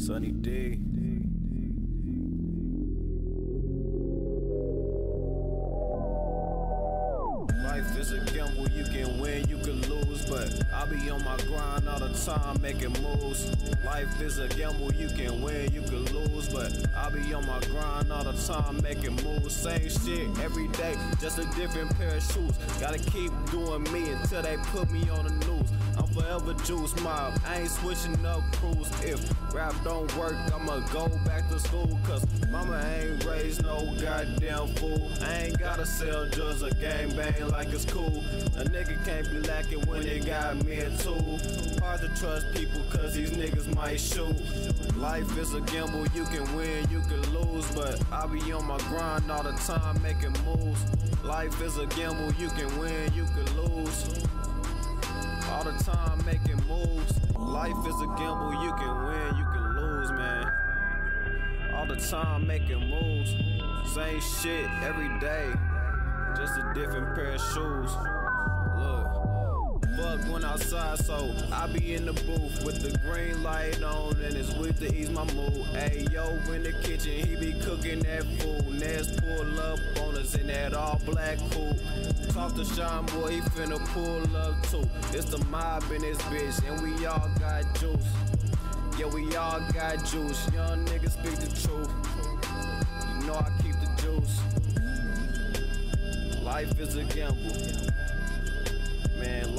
Sunny Dee. Life is a gamble, you can win, you can lose, but I be on my grind all the time making moves. Life is a gamble, you can win, you can lose, but I be on my grind time making moves. Same shit every day, just a different pair of shoes. Gotta keep doing me until they put me on the news. I'm forever Juice Mobb, I ain't switching up crews. If rap don't work, I'ma go back to school, cause mama ain't raised no goddamn fool. I ain't gotta sell drugs or gang bang like it's cool. A nigga can't be lacking when they got me a tool. Hard to trust people cause these niggas might shoot. Life is a gamble, you can win, you I be on my grind all the time making moves. Life is a gamble, you can win, you can lose. All the time making moves. Life is a gamble, you can win, you can lose, man. All the time making moves. Same shit every day. Just a different pair of shoes. Fuck going outside, so I be in the booth with the green light on, and it's with to ease my mood. Hey, yo, in the kitchen, he be cooking that food. Nez pull up on us in that all black coupe. Talk to Shawn boy, he finna pull up too. It's the mob in this bitch, and we all got juice. Yeah, we all got juice. Young niggas speak the truth. You know I keep the juice. Life is a gamble.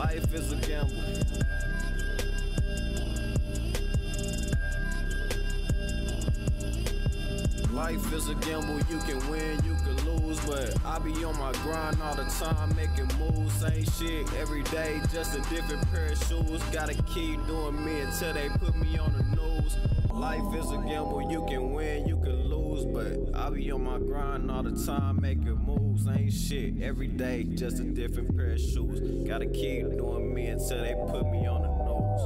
Life is a gamble. Life is a gamble, you can win, you can lose, but I be on my grind all the time, making moves, same shit every day, just a different pair of shoes. Gotta keep doing me until they put me on the news. Life is a gamble, you can win, you can lose, I be on my grind all the time, making moves, ain't shit every day, just a different pair of shoes. Gotta keep doing me until they put me on the news.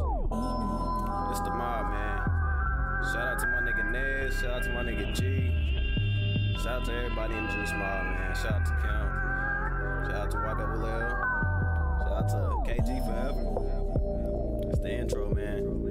It's the mob, man. Shout out to my nigga Nez. Shout out to my nigga G. Shout out to everybody in Juice Mobb, man. Shout out to Count. Shout out to YWL. Shout out to KG Forever. It's the intro, man.